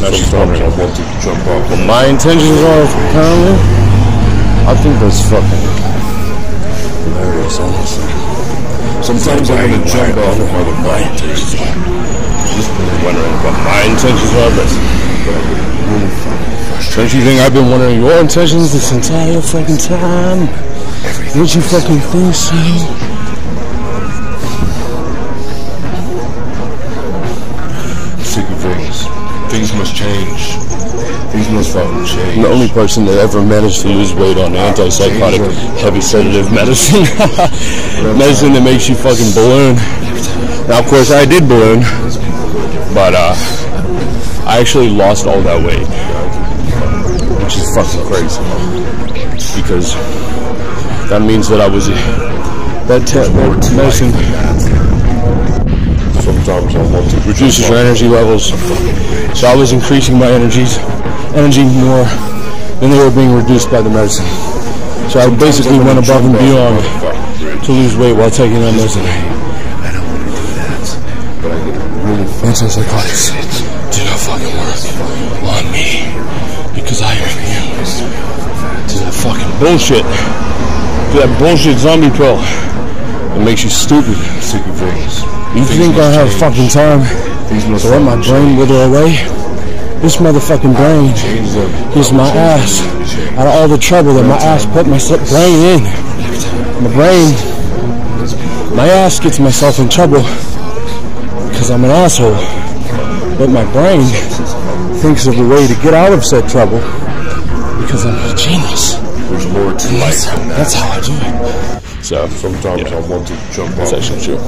Now she's wondering want to jump off. what my intentions are apparently. I think that's fucking hilarious, honestly. Sometimes I want to jump off of My intentions are. Just wondering what my intentions are, but don't you think I've been wondering your intentions this entire fucking time? Don't you fucking think so? Things must change. Things must fucking change. I'm the only person that ever managed to lose weight on antipsychotic, heavy sedative medicine. medicine that makes you fucking balloon. Now, of course, I did balloon, but uh, I actually lost all that weight, which is fucking crazy. Because that means that I was that, that medicine Sometimes I want to reduces your energy levels. So I was increasing my energies, energy more than they were being reduced by the medicine. So I basically went above and beyond to lose weight while taking that medicine. I don't want to do that. But I get really Antipsychotics do not fucking work on me because I am immune to that fucking bullshit. To that bullshit zombie pill that makes you stupid. sick of things. You think I have fucking time to let my brain wither away? This motherfucking brain is my ass. Out of all the trouble that my ass put my brain in, my brain, my ass gets myself in trouble because I'm an asshole. But my brain thinks of a way to get out of said trouble because I'm a genius. There's more to life. That's how I do it. So Sometimes I want to jump It's actually true.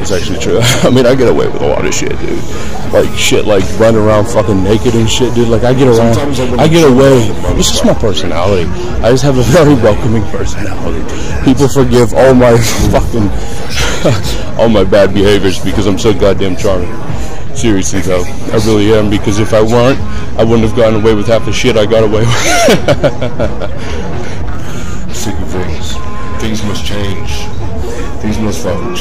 It's actually true. I mean, I get away with a lot of shit, dude. Like shit, like running around fucking naked and shit, dude. Like I get around, Sometimes I I get away. It's just my personality. I just have a very welcoming personality. People forgive all my fucking, all my bad behaviors because I'm so goddamn charming. Seriously though, I really am. Because if I weren't, I wouldn't have gotten away with half the shit I got away with. Sick of things. Things must change. Things must fucking change.